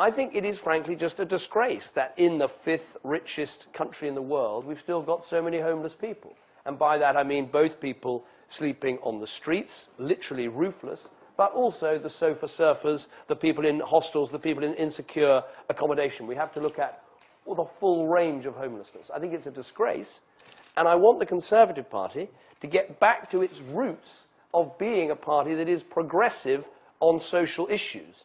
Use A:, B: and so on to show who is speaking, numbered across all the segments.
A: I think it is frankly just a disgrace that in the fifth richest country in the world, we've still got so many homeless people. And by that I mean both people sleeping on the streets, literally roofless, but also the sofa surfers, the people in hostels, the people in insecure accommodation. We have to look at the full range of homelessness. I think it's a disgrace, and I want the Conservative Party to get back to its roots of being a party that is progressive on social issues.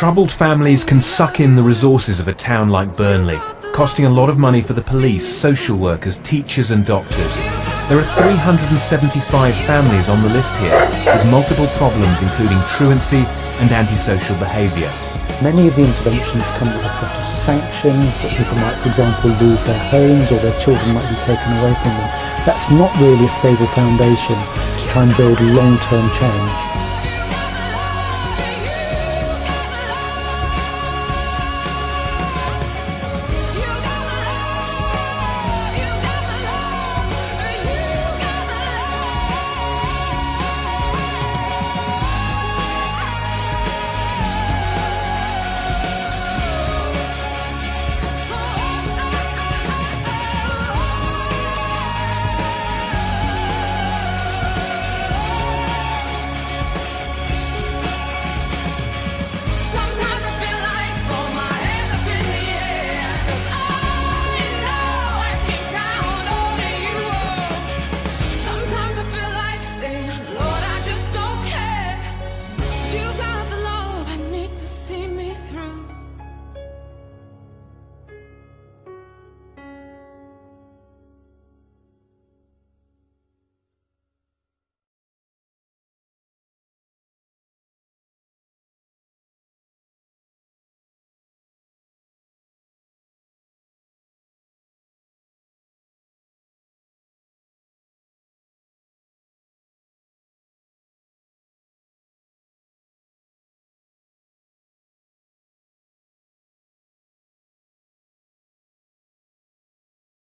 B: Troubled families can suck in the resources of a town like Burnley, costing a lot of money for the police, social workers, teachers and doctors. There are 375 families on the list here, with multiple problems including truancy and antisocial behaviour.
C: Many of the interventions come with a threat of sanction, that people might, for example, lose their homes or their children might be taken away from them. That's not really a stable foundation to try and build long-term change.